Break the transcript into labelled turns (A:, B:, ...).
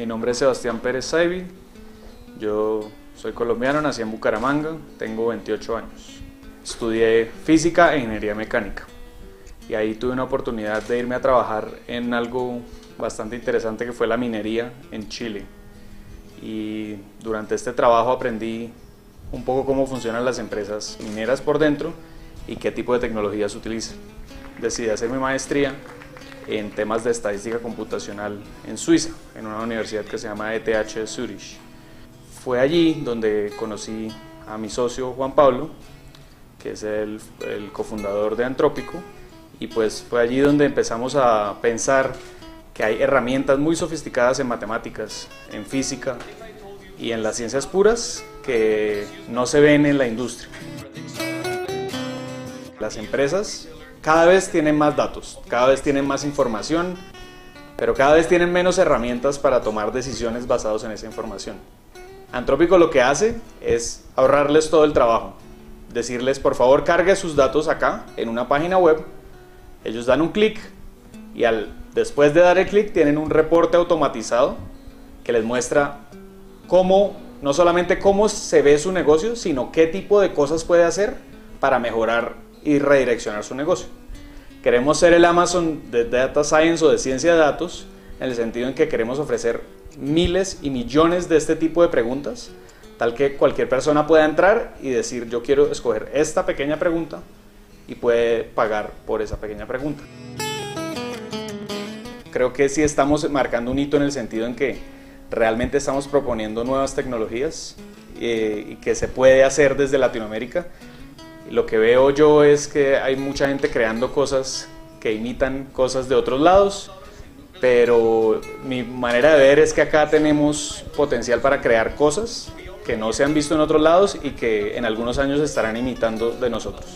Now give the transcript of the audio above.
A: Mi nombre es Sebastián Pérez Saibi. Yo soy colombiano, nací en Bucaramanga, tengo 28 años. Estudié física e ingeniería mecánica. Y ahí tuve una oportunidad de irme a trabajar en algo bastante interesante que fue la minería en Chile. Y durante este trabajo aprendí un poco cómo funcionan las empresas mineras por dentro y qué tipo de tecnologías utilizan. Decidí hacer mi maestría en temas de estadística computacional en Suiza, en una universidad que se llama ETH Zurich. Fue allí donde conocí a mi socio Juan Pablo, que es el, el cofundador de Antrópico, y pues fue allí donde empezamos a pensar que hay herramientas muy sofisticadas en matemáticas, en física y en las ciencias puras que no se ven en la industria. Las empresas cada vez tienen más datos, cada vez tienen más información, pero cada vez tienen menos herramientas para tomar decisiones basadas en esa información. Antrópico lo que hace es ahorrarles todo el trabajo, decirles por favor cargue sus datos acá en una página web, ellos dan un clic y al, después de dar el clic tienen un reporte automatizado que les muestra cómo, no solamente cómo se ve su negocio, sino qué tipo de cosas puede hacer para mejorar y redireccionar su negocio. Queremos ser el Amazon de Data Science o de ciencia de datos, en el sentido en que queremos ofrecer miles y millones de este tipo de preguntas, tal que cualquier persona pueda entrar y decir yo quiero escoger esta pequeña pregunta y puede pagar por esa pequeña pregunta. Creo que sí estamos marcando un hito en el sentido en que realmente estamos proponiendo nuevas tecnologías eh, y que se puede hacer desde Latinoamérica lo que veo yo es que hay mucha gente creando cosas que imitan cosas de otros lados, pero mi manera de ver es que acá tenemos potencial para crear cosas que no se han visto en otros lados y que en algunos años estarán imitando de nosotros.